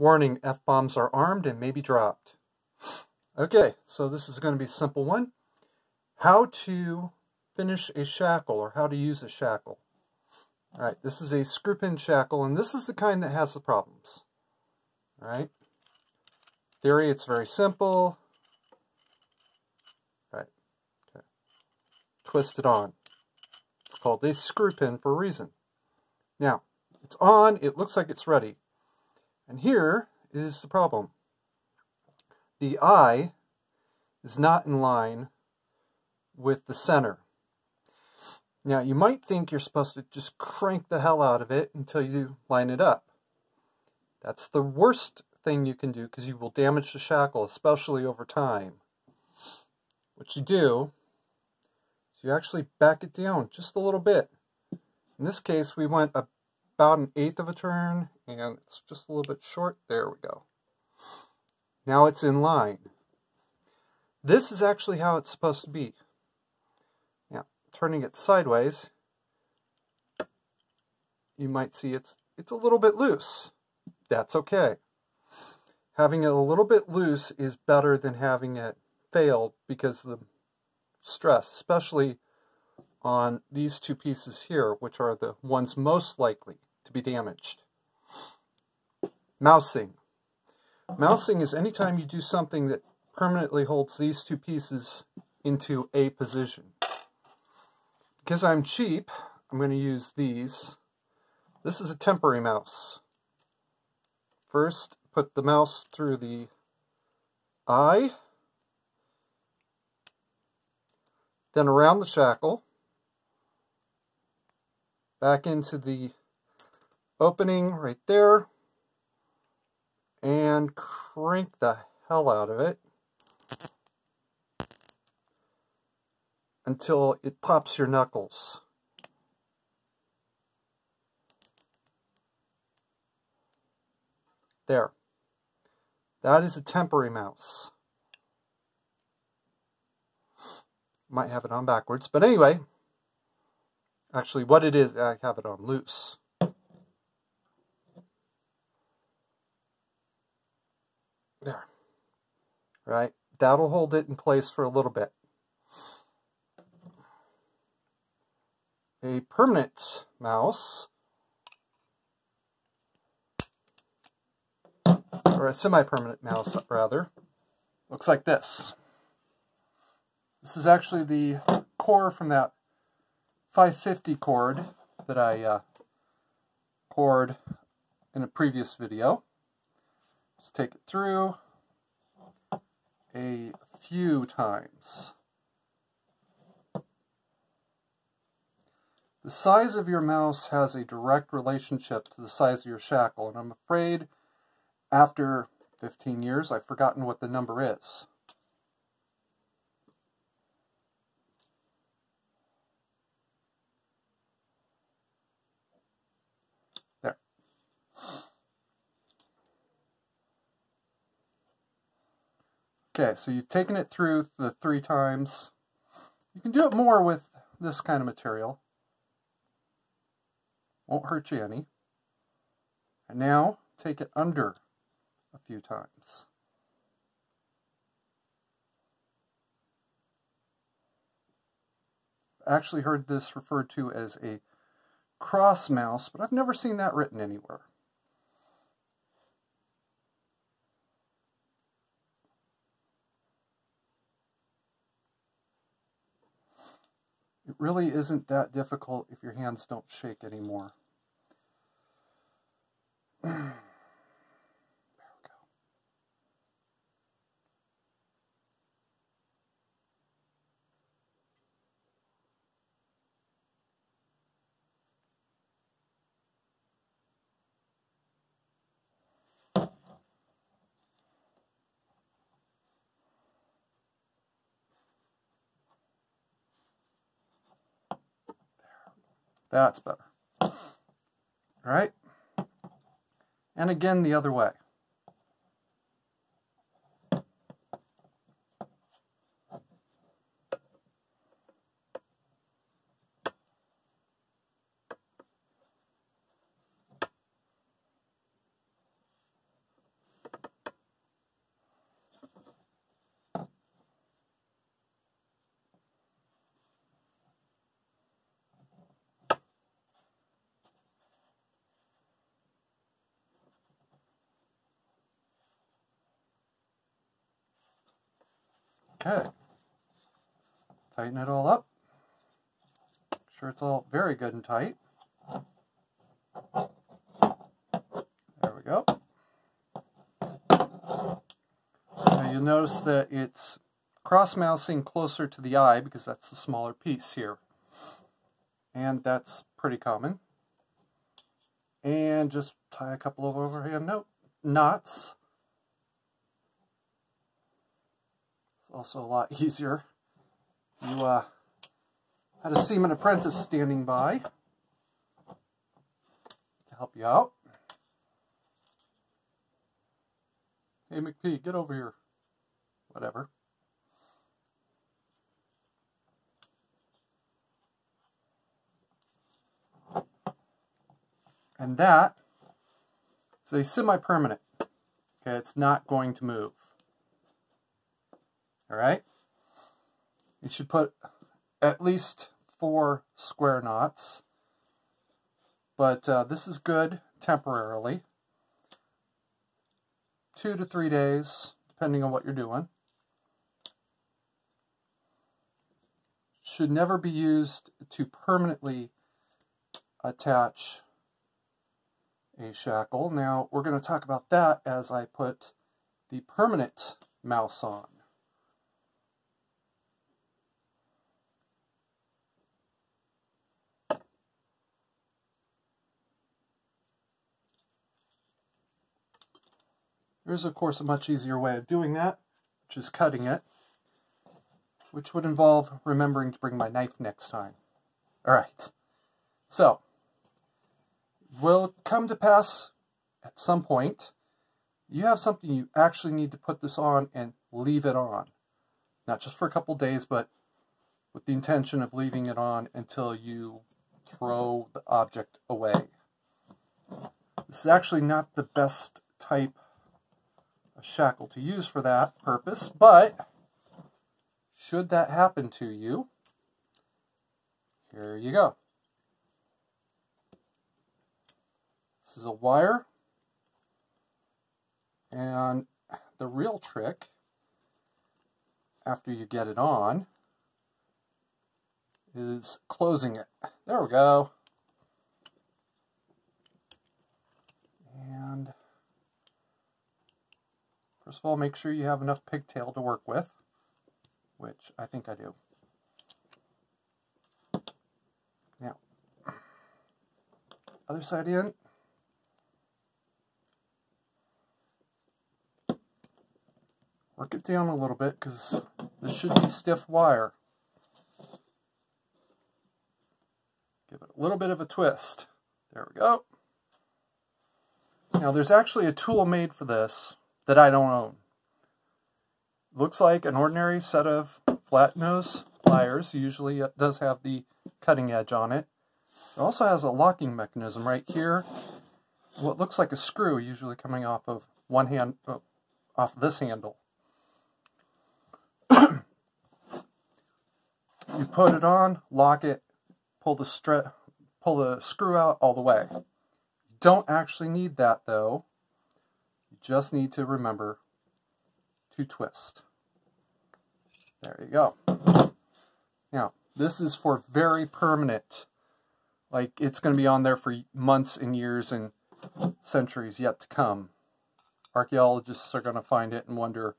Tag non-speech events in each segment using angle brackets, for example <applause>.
Warning, F-bombs are armed and may be dropped. Okay, so this is going to be a simple one. How to finish a shackle or how to use a shackle. All right, this is a screw pin shackle, and this is the kind that has the problems. All right. Theory, it's very simple. All right. Okay. Twist it on. It's called a screw pin for a reason. Now, it's on, it looks like it's ready. And here is the problem. The eye is not in line with the center. Now, you might think you're supposed to just crank the hell out of it until you line it up. That's the worst thing you can do because you will damage the shackle, especially over time. What you do is you actually back it down just a little bit. In this case, we went about an eighth of a turn, and it's just a little bit short. There we go. Now it's in line. This is actually how it's supposed to be Yeah, turning it sideways, you might see it's, it's a little bit loose. That's okay. Having it a little bit loose is better than having it fail because of the stress, especially on these two pieces here, which are the ones most likely to be damaged. Mousing. Mousing is anytime you do something that permanently holds these two pieces into a position. Because I'm cheap, I'm going to use these. This is a temporary mouse. First, put the mouse through the eye, then around the shackle, back into the opening right there, and crank the hell out of it. until it pops your knuckles. There. That is a temporary mouse. Might have it on backwards. But anyway, actually what it is, I have it on loose. There. Right? That'll hold it in place for a little bit. a permanent mouse, or a semi-permanent mouse, rather, looks like this. This is actually the core from that 550 cord that I uh, cored in a previous video. Just take it through a few times. The size of your mouse has a direct relationship to the size of your shackle, and I'm afraid after 15 years I've forgotten what the number is. Okay, so you've taken it through the three times. You can do it more with this kind of material. Won't hurt you any. And now take it under a few times. I actually heard this referred to as a cross mouse, but I've never seen that written anywhere. It really isn't that difficult if your hands don't shake anymore. <clears throat> That's better. All right. And again the other way. Okay. Tighten it all up. Make sure it's all very good and tight. There we go. Now you'll notice that it's cross-mousing closer to the eye because that's the smaller piece here. And that's pretty common. And just tie a couple of overhand note knots. Also a lot <laughs> easier. You uh, had a seaman apprentice standing by to help you out. Hey McPee, get over here. Whatever. And that is a semi-permanent. Okay, it's not going to move. All right? You should put at least four square knots. But uh, this is good temporarily. Two to three days, depending on what you're doing. Should never be used to permanently attach a shackle. Now, we're going to talk about that as I put the permanent mouse on. There's, of course, a much easier way of doing that, which is cutting it, which would involve remembering to bring my knife next time. All right. So, will come to pass at some point. You have something you actually need to put this on and leave it on. Not just for a couple days, but with the intention of leaving it on until you throw the object away. This is actually not the best type of shackle to use for that purpose, but should that happen to you, here you go. This is a wire. And the real trick, after you get it on, is closing it. There we go. And first of all, make sure you have enough pigtail to work with, which I think I do. Now, other side in. Work it down a little bit because this should be stiff wire. Give it a little bit of a twist. There we go. Now there's actually a tool made for this that I don't own. Looks like an ordinary set of flat nose pliers. Usually it does have the cutting edge on it. It also has a locking mechanism right here. What looks like a screw usually coming off of one hand, uh, off this handle. <coughs> you put it on, lock it, pull the strip, pull the screw out all the way. Don't actually need that though. Just need to remember to twist. There you go. Now, this is for very permanent. Like, it's going to be on there for months and years and centuries yet to come. Archaeologists are going to find it and wonder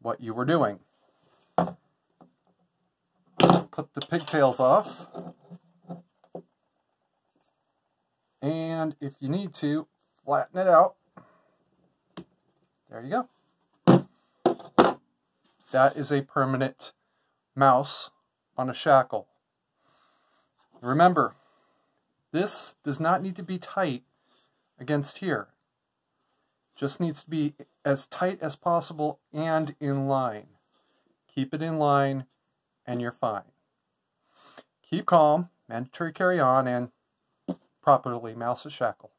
what you were doing clip the pigtails off. And if you need to, flatten it out. There you go. That is a permanent mouse on a shackle. Remember, this does not need to be tight against here. Just needs to be as tight as possible and in line. Keep it in line and you're fine keep calm, mandatory carry on, and properly mouse a shackle.